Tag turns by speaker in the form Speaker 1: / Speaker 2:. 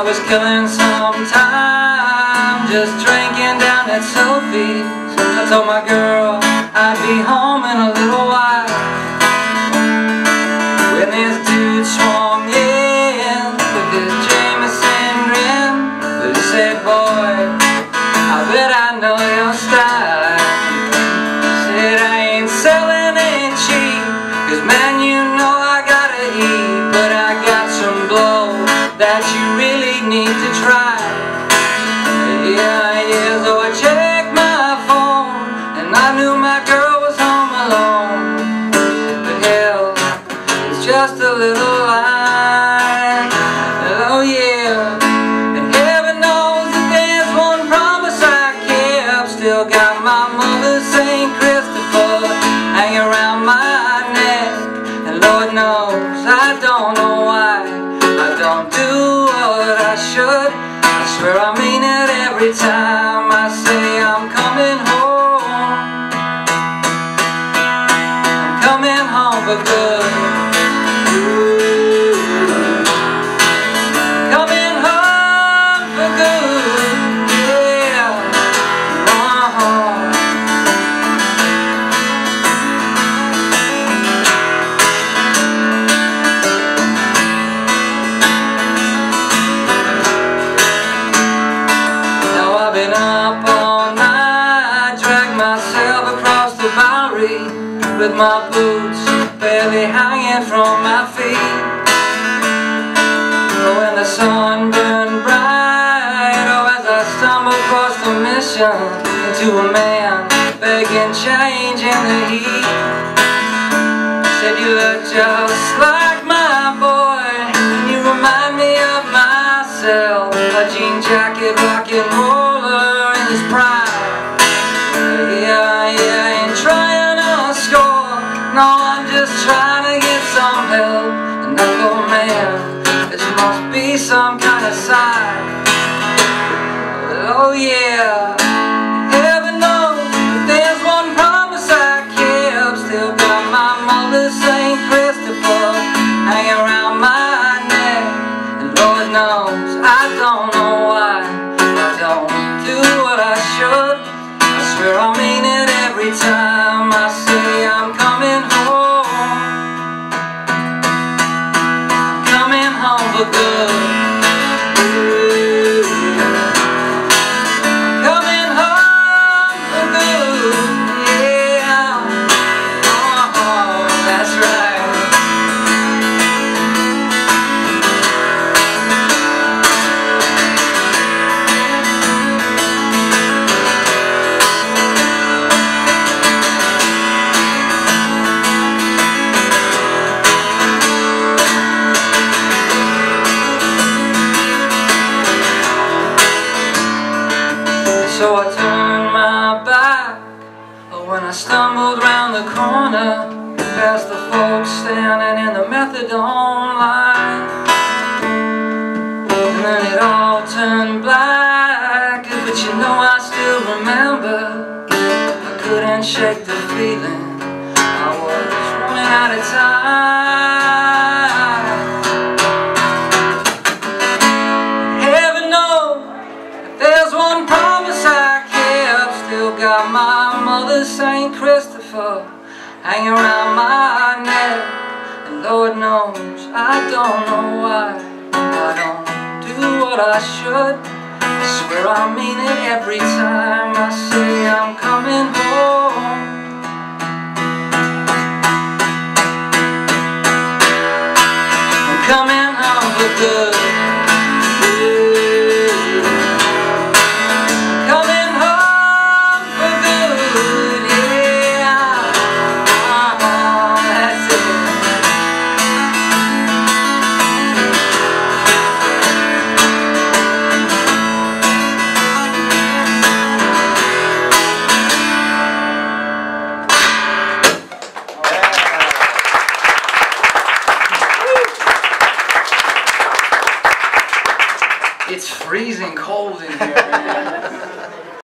Speaker 1: I was killing some time Just drinking down at Sophie's. I told my girl I'd be home to try. Yeah, yeah, so I checked my phone And I knew my girl was home alone. But hell, it's just a little line Oh yeah And heaven knows that there's one promise I kept. Still got my mother's St. Christopher Hanging around my neck. And Lord knows I don't know swear I mean it every time I say I'm coming home. I'm coming home for good. Coming myself across the Bowery with my boots barely hanging from my feet. Oh, when the sun burned bright, oh, as I stumbled across the mission into a man begging change in the heat. Said you look just like my boy, and you remind me of myself. A jean jacket, rock and roller in his prime. Sign. Oh yeah, heaven knows that there's one promise I kept. Still got my mother's St. Christopher hanging around my neck. And Lord knows I don't know why I don't do what I should. I swear I mean it every time I say I'm coming home. Coming home for good. So I turned my back But when I stumbled round the corner Past the folks standing in the methadone line. And then it all turned black But you know I still remember. I couldn't shake the feeling. I was running out of time St. Christopher Hanging around my neck And Lord knows I don't know why I don't do what I should I swear I mean it every time I say I'm coming home I'm coming home for good It's freezing cold in here.